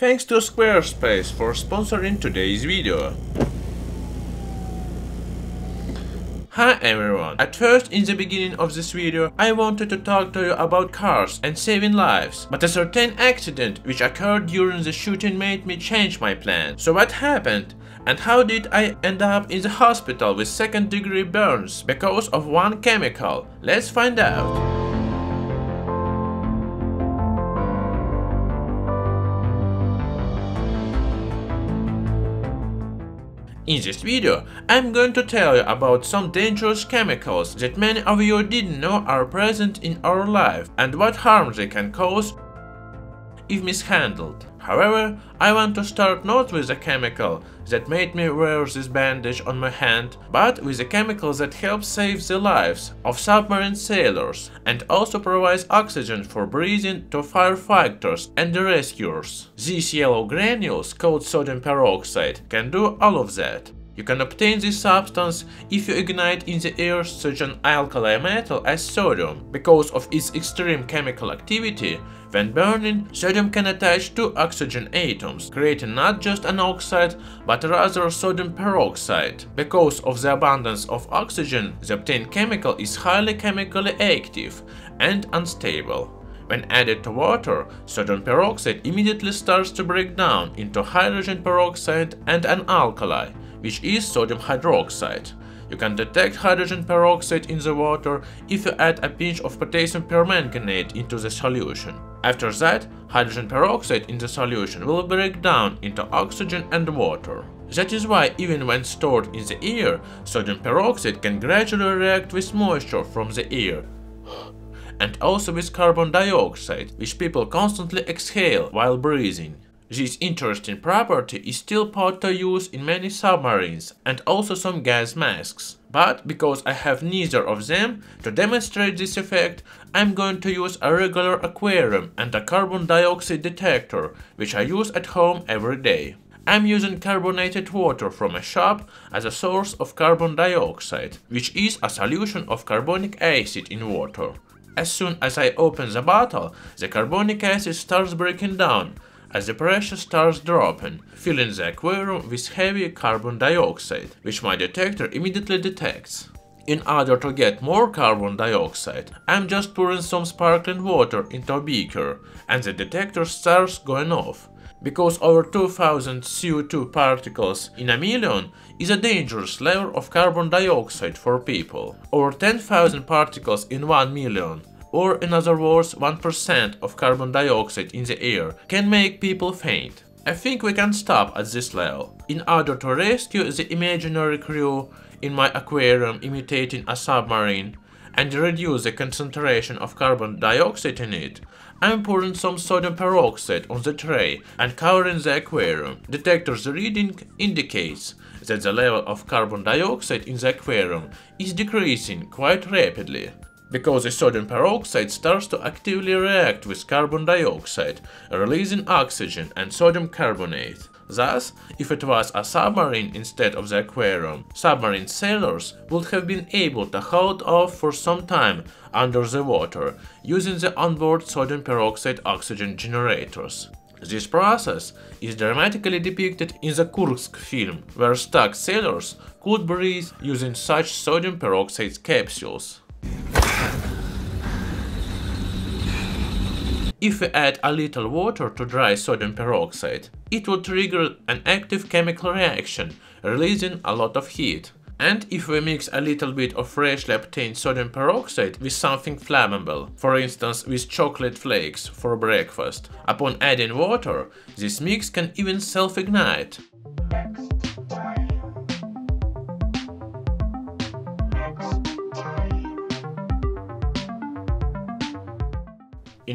Thanks to Squarespace for sponsoring today's video. Hi everyone! At first, in the beginning of this video, I wanted to talk to you about cars and saving lives, but a certain accident which occurred during the shooting made me change my plan. So what happened? And how did I end up in the hospital with second degree burns because of one chemical? Let's find out. In this video, I'm going to tell you about some dangerous chemicals that many of you didn't know are present in our life and what harm they can cause if mishandled. However, I want to start not with a chemical that made me wear this bandage on my hand, but with a chemical that helps save the lives of submarine sailors and also provides oxygen for breathing to firefighters and the rescuers. These yellow granules, called sodium peroxide, can do all of that. You can obtain this substance if you ignite in the air such an alkali metal as sodium. Because of its extreme chemical activity, when burning, sodium can attach to oxygen atoms, creating not just an oxide, but rather sodium peroxide. Because of the abundance of oxygen, the obtained chemical is highly chemically active and unstable. When added to water, sodium peroxide immediately starts to break down into hydrogen peroxide and an alkali, which is sodium hydroxide. You can detect hydrogen peroxide in the water if you add a pinch of potassium permanganate into the solution. After that, hydrogen peroxide in the solution will break down into oxygen and water. That is why even when stored in the air, sodium peroxide can gradually react with moisture from the air and also with carbon dioxide, which people constantly exhale while breathing. This interesting property is still put to use in many submarines and also some gas masks. But because I have neither of them, to demonstrate this effect, I'm going to use a regular aquarium and a carbon dioxide detector, which I use at home every day. I'm using carbonated water from a shop as a source of carbon dioxide, which is a solution of carbonic acid in water. As soon as I open the bottle, the carbonic acid starts breaking down, as the pressure starts dropping, filling the aquarium with heavy carbon dioxide, which my detector immediately detects. In order to get more carbon dioxide, I'm just pouring some sparkling water into a beaker, and the detector starts going off. Because over 2000 CO2 particles in a million is a dangerous level of carbon dioxide for people. Over 10,000 particles in 1 million or in other words 1% of carbon dioxide in the air, can make people faint. I think we can stop at this level. In order to rescue the imaginary crew in my aquarium imitating a submarine and reduce the concentration of carbon dioxide in it, I'm pouring some sodium peroxide on the tray and covering the aquarium. Detector's reading indicates that the level of carbon dioxide in the aquarium is decreasing quite rapidly because the sodium peroxide starts to actively react with carbon dioxide, releasing oxygen and sodium carbonate. Thus, if it was a submarine instead of the aquarium, submarine sailors would have been able to hold off for some time under the water using the onboard sodium peroxide oxygen generators. This process is dramatically depicted in the Kursk film, where stuck sailors could breathe using such sodium peroxide capsules. If we add a little water to dry sodium peroxide, it will trigger an active chemical reaction, releasing a lot of heat. And if we mix a little bit of freshly obtained sodium peroxide with something flammable, for instance with chocolate flakes for breakfast, upon adding water, this mix can even self-ignite.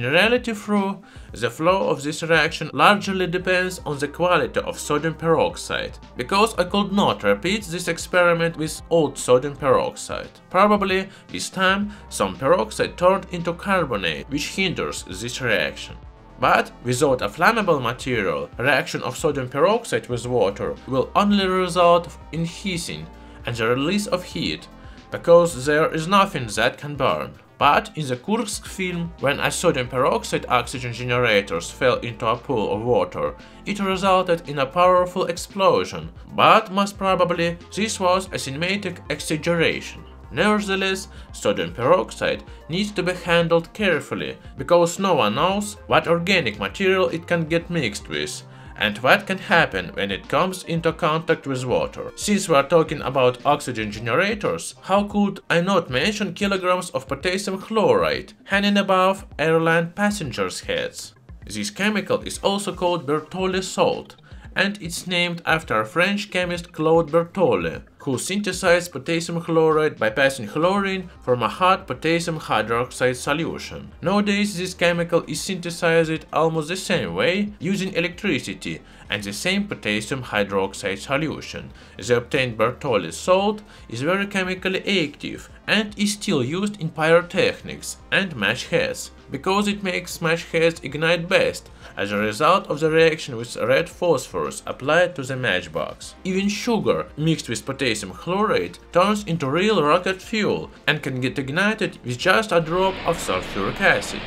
In reality though, the flow of this reaction largely depends on the quality of sodium peroxide, because I could not repeat this experiment with old sodium peroxide. Probably, this time, some peroxide turned into carbonate, which hinders this reaction. But without a flammable material, reaction of sodium peroxide with water will only result in hissing and the release of heat, because there is nothing that can burn. But in the Kursk film, when a sodium peroxide oxygen generators fell into a pool of water, it resulted in a powerful explosion, but most probably this was a cinematic exaggeration. Nevertheless, sodium peroxide needs to be handled carefully, because no one knows what organic material it can get mixed with, and what can happen when it comes into contact with water. Since we are talking about oxygen generators, how could I not mention kilograms of potassium chlorate hanging above airline passengers' heads? This chemical is also called Berthollet salt, and it's named after French chemist Claude Berthollet, who synthesized potassium chlorate by passing chlorine from a hot potassium hydroxide solution. Nowadays this chemical is synthesized almost the same way, using electricity and the same potassium hydroxide solution. The obtained Berthollet salt is very chemically active and is still used in pyrotechnics and match heads, because it makes match heads ignite best as a result of the reaction with red phosphorus applied to the matchbox. Even sugar mixed with potassium chlorate turns into real rocket fuel and can get ignited with just a drop of sulfuric acid.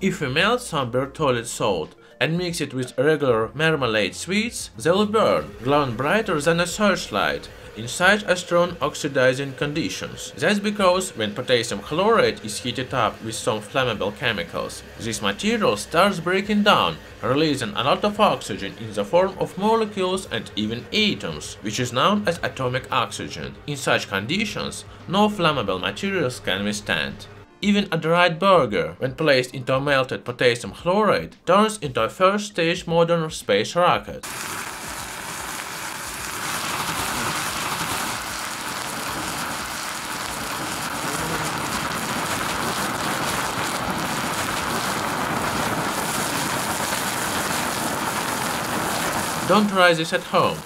If we melt some Berthollet salt and mix it with regular marmalade sweets, they'll burn, glowing brighter than a searchlight, in such a strong oxidizing conditions. That's because when potassium chlorate is heated up with some flammable chemicals, this material starts breaking down, releasing a lot of oxygen in the form of molecules and even atoms, which is known as atomic oxygen. In such conditions, no flammable materials can withstand. Even a dried burger, when placed into melted potassium chlorate, turns into a first-stage modern space rocket. Don't try this at home.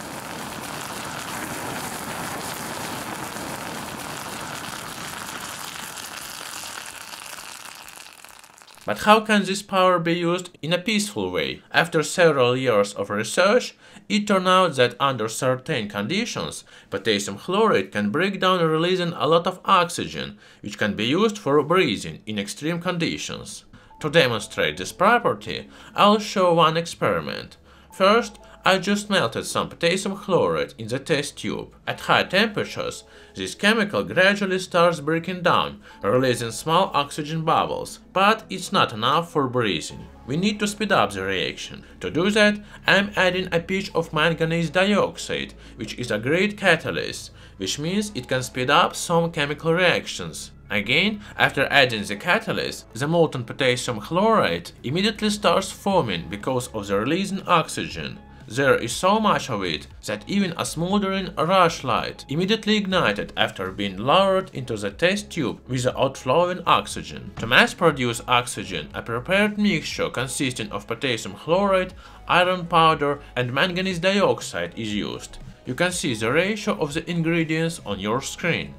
But how can this power be used in a peaceful way? After several years of research, it turned out that under certain conditions, potassium chlorate can break down releasing a lot of oxygen, which can be used for breathing in extreme conditions. To demonstrate this property, I'll show one experiment. First, I just melted some potassium chlorate in the test tube. At high temperatures, this chemical gradually starts breaking down, releasing small oxygen bubbles, but it's not enough for breathing. We need to speed up the reaction. To do that, I'm adding a pinch of manganese dioxide, which is a great catalyst, which means it can speed up some chemical reactions. Again, after adding the catalyst, the molten potassium chlorate immediately starts foaming because of the releasing oxygen. There is so much of it that even a smoldering rushlight immediately ignited after being lowered into the test tube with the outflowing oxygen. To mass produce oxygen, a prepared mixture consisting of potassium chlorate, iron powder and manganese dioxide is used. You can see the ratio of the ingredients on your screen.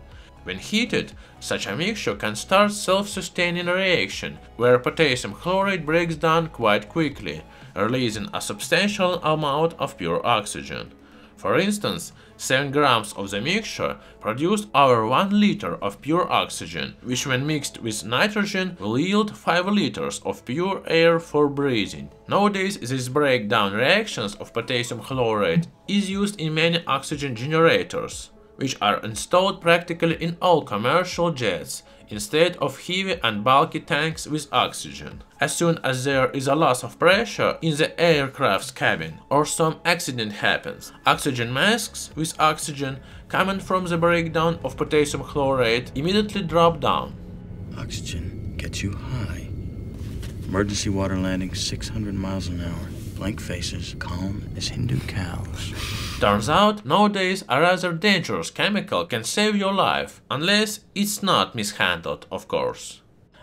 When heated, such a mixture can start self-sustaining reaction, where potassium chlorate breaks down quite quickly, releasing a substantial amount of pure oxygen. For instance, 7 grams of the mixture produced over 1 liter of pure oxygen, which when mixed with nitrogen will yield 5 liters of pure air for breathing. Nowadays, this breakdown reactions of potassium chlorate is used in many oxygen generators, which are installed practically in all commercial jets, instead of heavy and bulky tanks with oxygen. As soon as there is a loss of pressure in the aircraft's cabin or some accident happens, oxygen masks with oxygen coming from the breakdown of potassium chlorate immediately drop down. Oxygen gets you high. Emergency water landing 600 miles an hour. Blank faces, calm as Hindu cows. Turns out, nowadays a rather dangerous chemical can save your life, unless it's not mishandled, of course.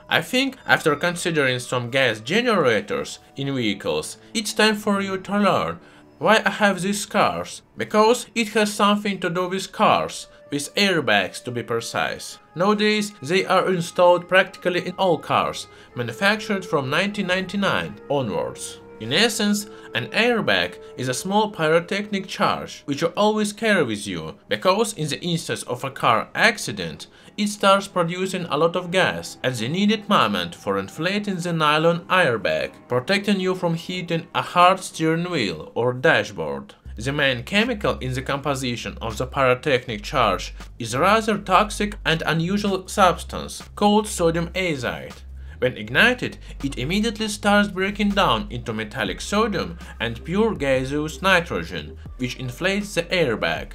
I think after considering some gas generators in vehicles, it's time for you to learn why I have these cars, because it has something to do with cars, with airbags to be precise. Nowadays, they are installed practically in all cars, manufactured from 1999 onwards. In essence, an airbag is a small pyrotechnic charge which you always carry with you, because in the instance of a car accident, it starts producing a lot of gas at the needed moment for inflating the nylon airbag, protecting you from hitting a hard steering wheel or dashboard. The main chemical in the composition of the pyrotechnic charge is a rather toxic and unusual substance called sodium azide. When ignited, it immediately starts breaking down into metallic sodium and pure gaseous nitrogen, which inflates the airbag.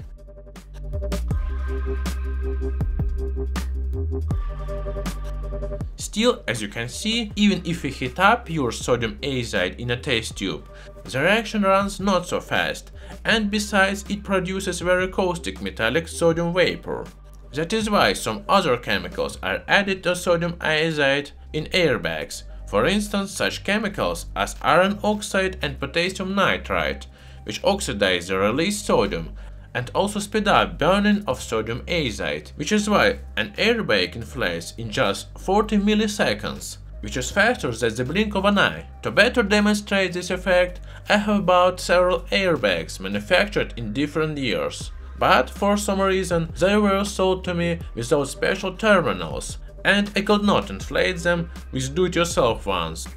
Still, as you can see, even if we heat up pure sodium azide in a test tube, the reaction runs not so fast, and besides it produces very caustic metallic sodium vapor. That is why some other chemicals are added to sodium azide in airbags, for instance such chemicals as iron oxide and potassium nitrite, which oxidize the released sodium and also speed up burning of sodium azide, which is why an airbag inflates in just 40 milliseconds, which is faster than the blink of an eye. To better demonstrate this effect, I have bought several airbags manufactured in different years. But for some reason they were sold to me without special terminals, and I could not inflate them with do-it-yourself ones.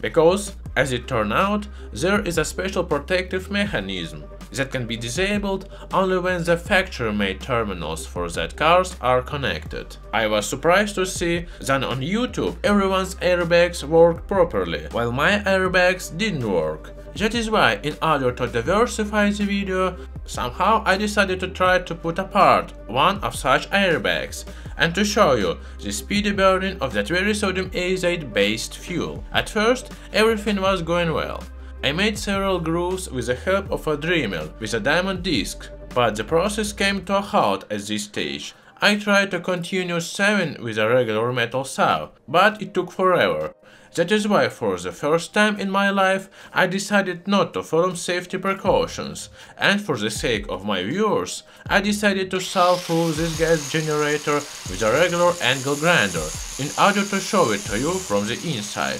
Because, as it turned out, there is a special protective mechanism that can be disabled only when the factory-made terminals for that cars are connected. I was surprised to see that on YouTube everyone's airbags worked properly, while my airbags didn't work. That is why, in order to diversify the video, somehow I decided to try to put apart one of such airbags and to show you the speedy burning of that very sodium azide based fuel. At first, everything was going well. I made several grooves with the help of a Dremel with a diamond disc, but the process came to a halt at this stage. I tried to continue sawing with a regular metal saw, but it took forever. That is why for the first time in my life I decided not to follow safety precautions, and for the sake of my viewers, I decided to saw through this gas generator with a regular angle grinder, in order to show it to you from the inside.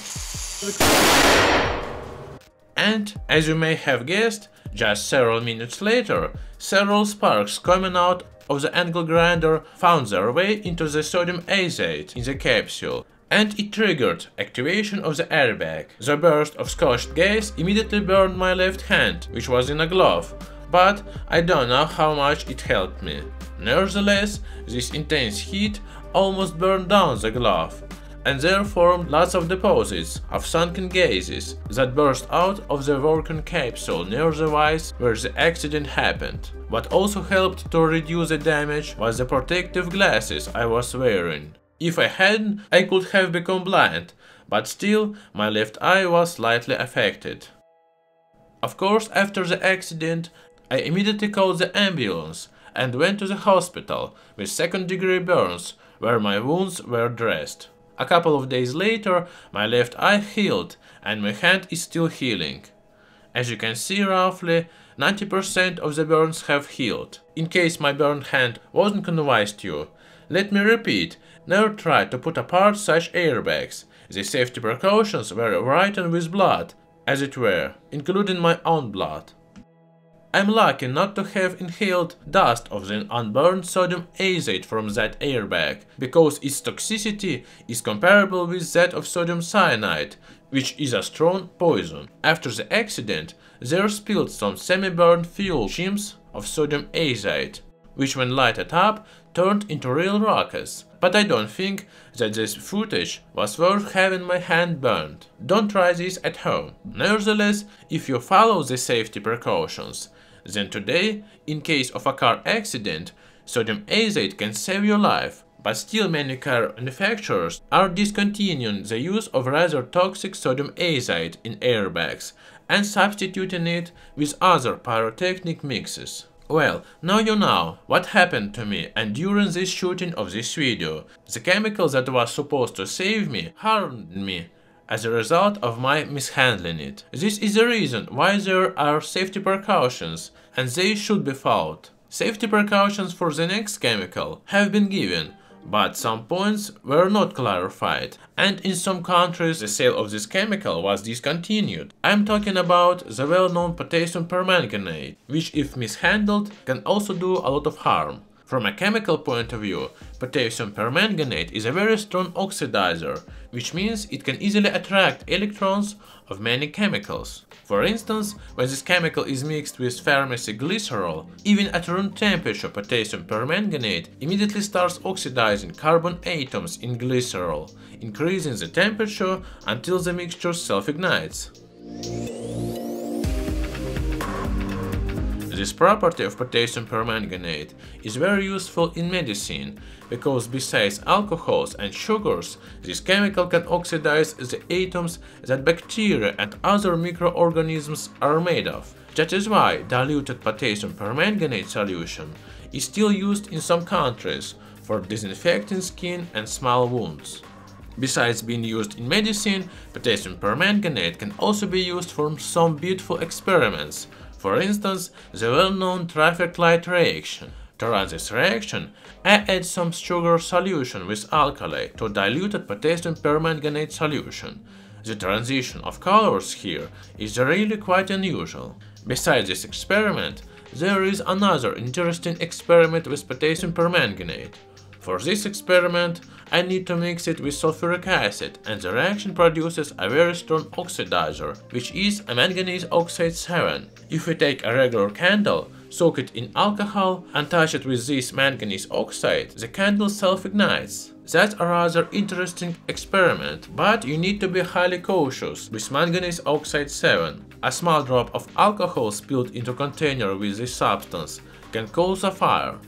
And, as you may have guessed, just several minutes later, several sparks coming out of the angle grinder found their way into the sodium azide in the capsule, and it triggered activation of the airbag. The burst of scorched gas immediately burned my left hand, which was in a glove, but I don't know how much it helped me. Nevertheless, this intense heat almost burned down the glove, and there formed lots of deposits of sunken gases that burst out of the working capsule near the vise where the accident happened. What also helped to reduce the damage was the protective glasses I was wearing. If I hadn't, I could have become blind, but still my left eye was slightly affected. Of course, after the accident, I immediately called the ambulance and went to the hospital with second degree burns where my wounds were dressed. A couple of days later, my left eye healed and my hand is still healing. As you can see roughly, 90% of the burns have healed. In case my burned hand wasn't convinced you, let me repeat, never try to put apart such airbags. The safety precautions were written with blood, as it were, including my own blood. I'm lucky not to have inhaled dust of the unburned sodium azide from that airbag, because its toxicity is comparable with that of sodium cyanide, which is a strong poison. After the accident, there spilled some semi-burned fuel shims of sodium azide, which when lighted up turned into real rockets, but I don't think that this footage was worth having my hand burned. Don't try this at home. Nevertheless, if you follow the safety precautions, then today, in case of a car accident, sodium azide can save your life. But still many car manufacturers are discontinuing the use of rather toxic sodium azide in airbags and substituting it with other pyrotechnic mixes. Well, now you know what happened to me and during this shooting of this video. The chemical that was supposed to save me harmed me as a result of my mishandling it. This is the reason why there are safety precautions and they should be followed. Safety precautions for the next chemical have been given, but some points were not clarified, and in some countries the sale of this chemical was discontinued. I'm talking about the well-known potassium permanganate, which if mishandled can also do a lot of harm. From a chemical point of view, potassium permanganate is a very strong oxidizer, which means it can easily attract electrons of many chemicals. For instance, when this chemical is mixed with pharmacy glycerol, even at room temperature potassium permanganate immediately starts oxidizing carbon atoms in glycerol, increasing the temperature until the mixture self-ignites. This property of potassium permanganate is very useful in medicine, because besides alcohols and sugars, this chemical can oxidize the atoms that bacteria and other microorganisms are made of. That is why diluted potassium permanganate solution is still used in some countries for disinfecting skin and small wounds. Besides being used in medicine, potassium permanganate can also be used for some beautiful experiments, for instance, the well-known traffic light reaction. To run this reaction, I add some sugar solution with alkali to diluted potassium permanganate solution. The transition of colors here is really quite unusual. Besides this experiment, there is another interesting experiment with potassium permanganate. For this experiment, I need to mix it with sulfuric acid and the reaction produces a very strong oxidizer, which is a manganese oxide 7. If we take a regular candle, soak it in alcohol and touch it with this manganese oxide, the candle self-ignites. That's a rather interesting experiment, but you need to be highly cautious with manganese oxide 7. A small drop of alcohol spilled into a container with this substance can cause a fire.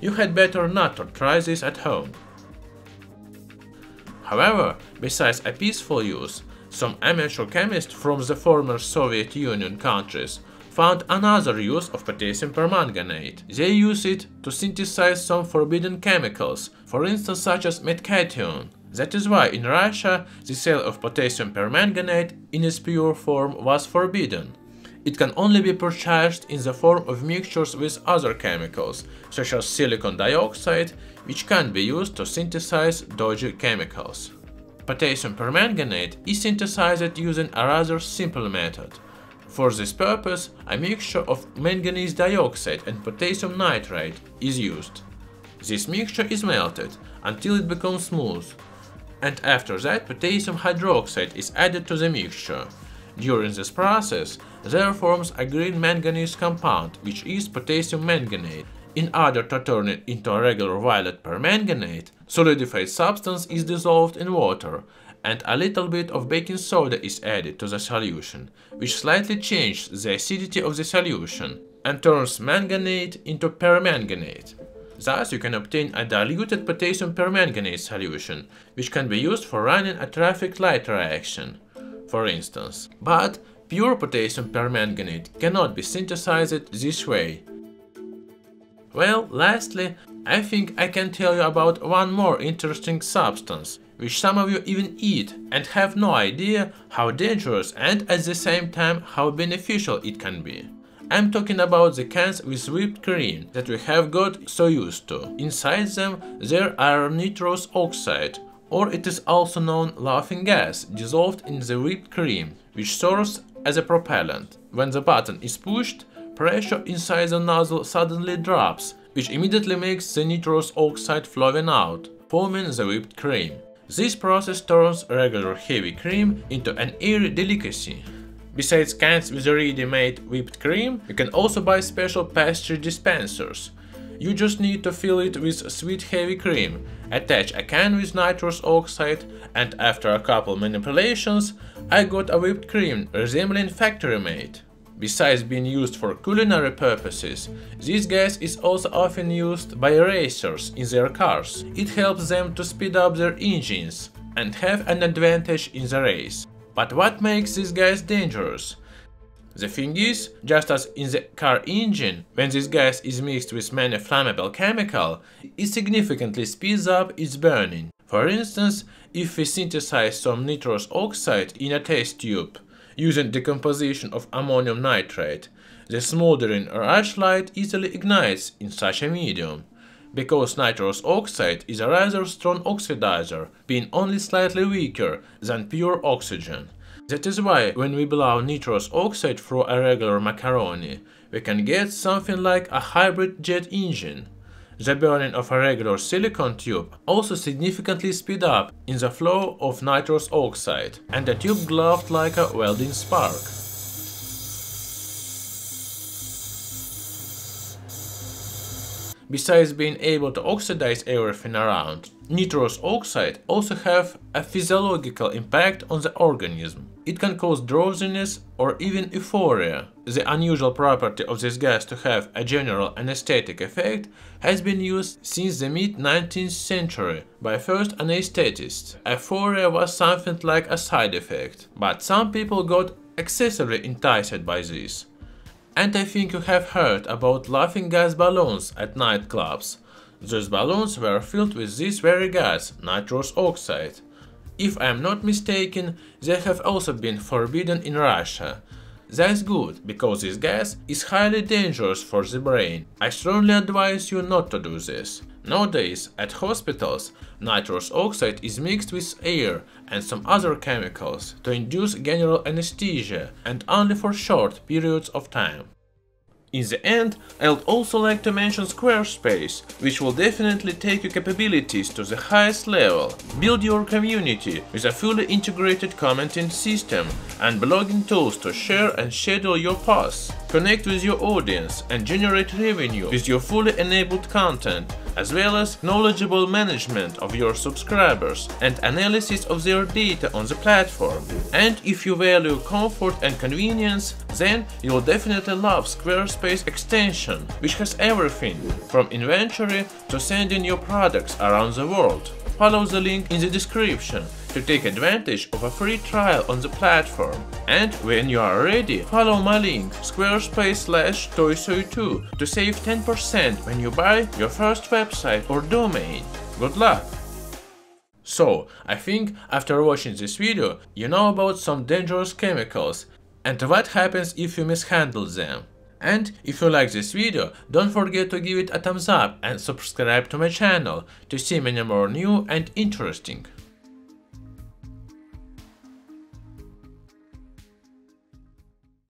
You had better not try this at home. However, besides a peaceful use, some amateur chemists from the former Soviet Union countries found another use of potassium permanganate. They use it to synthesize some forbidden chemicals, for instance such as methcathinone. That is why in Russia the sale of potassium permanganate in its pure form was forbidden. It can only be purchased in the form of mixtures with other chemicals, such as silicon dioxide, which can be used to synthesize dodgy chemicals. Potassium permanganate is synthesized using a rather simple method. For this purpose, a mixture of manganese dioxide and potassium nitrate is used. This mixture is melted until it becomes smooth, and after that potassium hydroxide is added to the mixture. During this process, there forms a green manganese compound, which is potassium manganate. In order to turn it into a regular violet permanganate, solidified substance is dissolved in water, and a little bit of baking soda is added to the solution, which slightly changes the acidity of the solution and turns manganate into permanganate. Thus, you can obtain a diluted potassium permanganate solution, which can be used for running a traffic light reaction for instance. But pure potassium permanganate cannot be synthesized this way. Well, lastly, I think I can tell you about one more interesting substance, which some of you even eat and have no idea how dangerous and at the same time how beneficial it can be. I'm talking about the cans with whipped cream that we have got so used to. Inside them there are nitrous oxide, or it is also known laughing gas dissolved in the whipped cream, which serves as a propellant. When the button is pushed, pressure inside the nozzle suddenly drops, which immediately makes the nitrous oxide flowing out, forming the whipped cream. This process turns regular heavy cream into an airy delicacy. Besides cans with ready-made whipped cream, you can also buy special pastry dispensers, you just need to fill it with sweet heavy cream, attach a can with nitrous oxide, and after a couple manipulations, I got a whipped cream resembling factory made. Besides being used for culinary purposes, this gas is also often used by racers in their cars. It helps them to speed up their engines and have an advantage in the race. But what makes this gas dangerous? The thing is, just as in the car engine, when this gas is mixed with many flammable chemical, it significantly speeds up its burning. For instance, if we synthesize some nitrous oxide in a test tube, using decomposition of ammonium nitrate, the smoldering rush light easily ignites in such a medium. because nitrous oxide is a rather strong oxidizer, being only slightly weaker than pure oxygen. That is why when we blow nitrous oxide through a regular macaroni, we can get something like a hybrid jet engine. The burning of a regular silicon tube also significantly speed up in the flow of nitrous oxide, and the tube gloved like a welding spark. Besides being able to oxidize everything around, nitrous oxide also have a physiological impact on the organism. It can cause drowsiness or even euphoria. The unusual property of this gas to have a general anesthetic effect has been used since the mid-19th century by first anesthetists. Euphoria was something like a side effect, but some people got excessively enticed by this. And I think you have heard about laughing gas balloons at nightclubs. Those balloons were filled with this very gas, nitrous oxide. If I am not mistaken, they have also been forbidden in Russia. That's good, because this gas is highly dangerous for the brain. I strongly advise you not to do this. Nowadays, at hospitals, nitrous oxide is mixed with air and some other chemicals to induce general anesthesia and only for short periods of time. In the end, I'd also like to mention Squarespace, which will definitely take your capabilities to the highest level. Build your community with a fully integrated commenting system and blogging tools to share and schedule your posts. Connect with your audience and generate revenue with your fully enabled content as well as knowledgeable management of your subscribers and analysis of their data on the platform. And if you value comfort and convenience, then you'll definitely love Squarespace extension, which has everything from inventory to sending your products around the world. Follow the link in the description to take advantage of a free trial on the platform. And when you are ready, follow my link squarespace slash thoisoi2 to save 10% when you buy your first website or domain. Good luck! So, I think after watching this video, you know about some dangerous chemicals and what happens if you mishandle them. And if you like this video, don't forget to give it a thumbs up and subscribe to my channel to see many more new and interesting